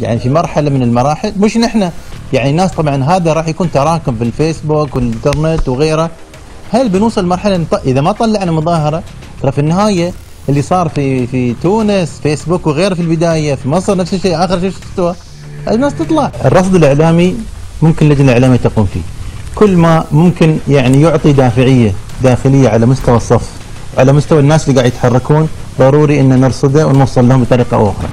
يعني في مرحلة من المراحل مش نحن. يعني الناس طبعا هذا راح يكون تراكم في الفيسبوك والإنترنت وغيره. هل بنوصل لمرحله نط- إذا ما طلعنا مظاهرة ترى في النهاية اللي صار في في تونس فيسبوك وغيره في البداية في مصر نفس الشيء آخر شيء استوى الناس تطلع. الرصد الإعلامي ممكن اللجنه الاعلاميه تقوم فيه. كل ما ممكن يعني يعطي دافعية داخلية على مستوى الصف على مستوى الناس اللي قاعد يتحركون ضروري إن نرصده ونوصل لهم بطريقة أخرى.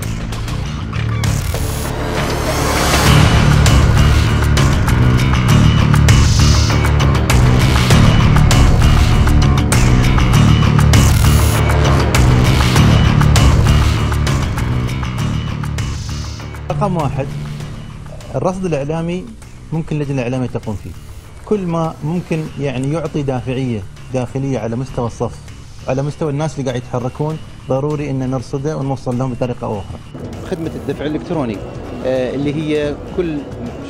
رقم واحد الرصد الإعلامي ممكن اللجنة الإعلامية تقوم فيه كل ما ممكن يعني يعطي دافعية داخلية على مستوى الصف على مستوى الناس اللي قاعد يتحركون ضروري إن نرصده ونوصل لهم بطريقة أو أخرى. خدمة الدفع الإلكتروني آه، اللي هي كل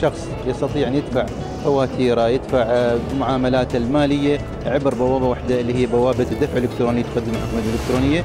شخص يستطيع أن يدفع فواتيره يدفع آه، معاملاته المالية عبر بوابة واحدة اللي هي بوابة الدفع الإلكتروني تقدم الحكومة الإلكترونية